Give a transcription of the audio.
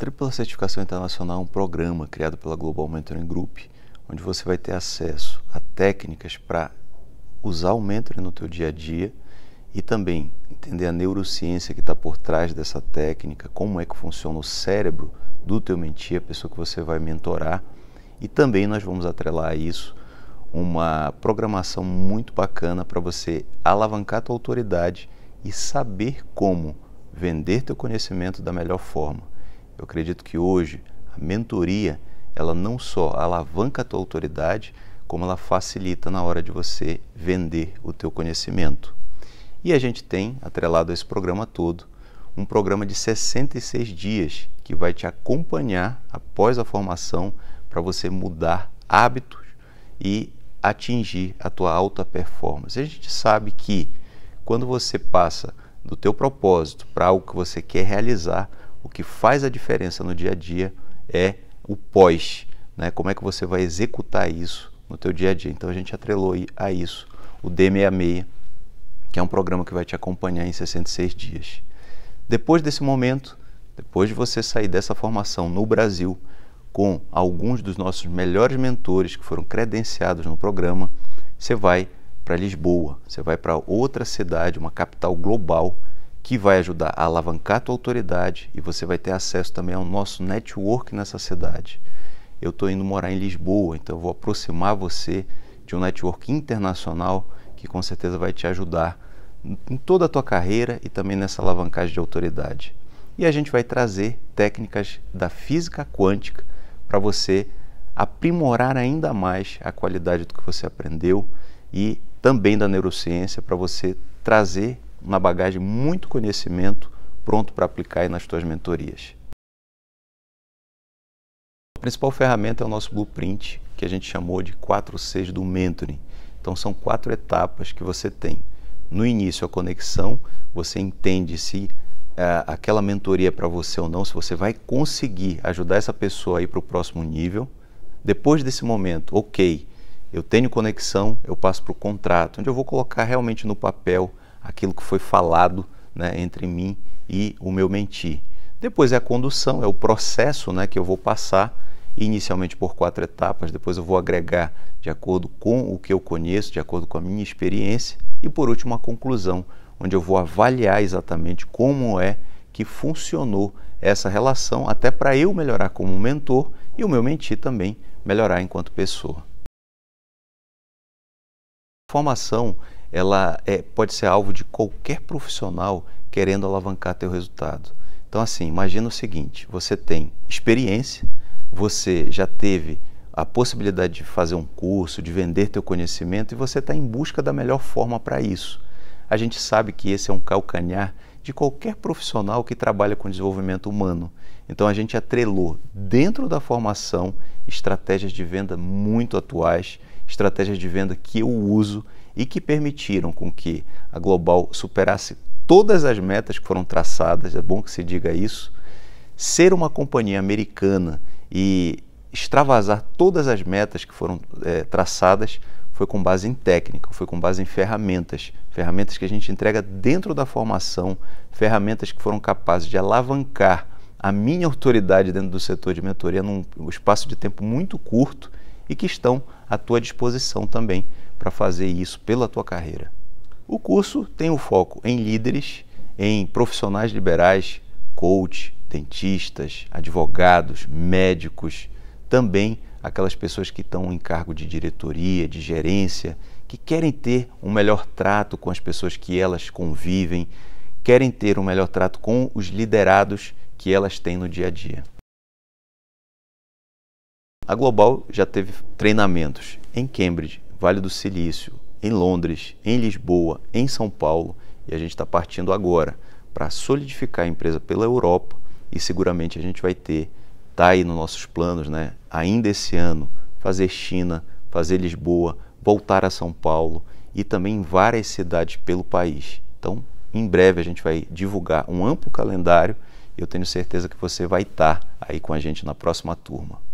Tripla Certificação Internacional é um programa criado pela Global Mentoring Group, onde você vai ter acesso a técnicas para usar o mentoring no teu dia a dia e também entender a neurociência que está por trás dessa técnica, como é que funciona o cérebro do teu mentir, a pessoa que você vai mentorar. E também nós vamos atrelar a isso uma programação muito bacana para você alavancar a tua autoridade e saber como vender teu conhecimento da melhor forma. Eu acredito que hoje a mentoria, ela não só alavanca a tua autoridade, como ela facilita na hora de você vender o teu conhecimento. E a gente tem, atrelado a esse programa todo, um programa de 66 dias que vai te acompanhar após a formação para você mudar hábitos e atingir a tua alta performance. A gente sabe que quando você passa do teu propósito para algo que você quer realizar, o que faz a diferença no dia a dia é o pós, né? Como é que você vai executar isso no teu dia a dia? Então a gente atrelou a isso o D66, que é um programa que vai te acompanhar em 66 dias. Depois desse momento, depois de você sair dessa formação no Brasil, com alguns dos nossos melhores mentores que foram credenciados no programa, você vai para Lisboa, você vai para outra cidade, uma capital global, que vai ajudar a alavancar a tua autoridade e você vai ter acesso também ao nosso network nessa cidade. Eu estou indo morar em Lisboa, então eu vou aproximar você de um network internacional que com certeza vai te ajudar em toda a tua carreira e também nessa alavancagem de autoridade. E a gente vai trazer técnicas da física quântica para você aprimorar ainda mais a qualidade do que você aprendeu e também da neurociência para você trazer uma bagagem muito conhecimento pronto para aplicar nas suas mentorias. A principal ferramenta é o nosso blueprint, que a gente chamou de 4 Cs do mentoring. Então são quatro etapas que você tem. No início a conexão, você entende se é, aquela mentoria é para você ou não, se você vai conseguir ajudar essa pessoa a ir para o próximo nível. Depois desse momento, ok, eu tenho conexão, eu passo para o contrato, onde eu vou colocar realmente no papel aquilo que foi falado né, entre mim e o meu mentir. Depois é a condução, é o processo né, que eu vou passar, inicialmente por quatro etapas, depois eu vou agregar de acordo com o que eu conheço, de acordo com a minha experiência, e por último a conclusão, onde eu vou avaliar exatamente como é que funcionou essa relação, até para eu melhorar como mentor e o meu mentir também melhorar enquanto pessoa. Formação ela é, pode ser alvo de qualquer profissional querendo alavancar teu resultado. Então assim, imagina o seguinte: você tem experiência, você já teve a possibilidade de fazer um curso, de vender teu conhecimento e você está em busca da melhor forma para isso a gente sabe que esse é um calcanhar de qualquer profissional que trabalha com desenvolvimento humano. Então a gente atrelou dentro da formação estratégias de venda muito atuais, estratégias de venda que eu uso e que permitiram com que a Global superasse todas as metas que foram traçadas, é bom que se diga isso, ser uma companhia americana e extravasar todas as metas que foram é, traçadas foi com base em técnica, foi com base em ferramentas, ferramentas que a gente entrega dentro da formação, ferramentas que foram capazes de alavancar a minha autoridade dentro do setor de mentoria num espaço de tempo muito curto e que estão à tua disposição também para fazer isso pela tua carreira. O curso tem o foco em líderes, em profissionais liberais, coach, dentistas, advogados, médicos, também aquelas pessoas que estão em cargo de diretoria, de gerência, que querem ter um melhor trato com as pessoas que elas convivem, querem ter um melhor trato com os liderados que elas têm no dia a dia. A Global já teve treinamentos em Cambridge, Vale do Silício, em Londres, em Lisboa, em São Paulo e a gente está partindo agora para solidificar a empresa pela Europa e seguramente a gente vai ter está aí nos nossos planos, né? ainda esse ano, fazer China, fazer Lisboa, voltar a São Paulo e também em várias cidades pelo país. Então, em breve a gente vai divulgar um amplo calendário e eu tenho certeza que você vai estar aí com a gente na próxima turma.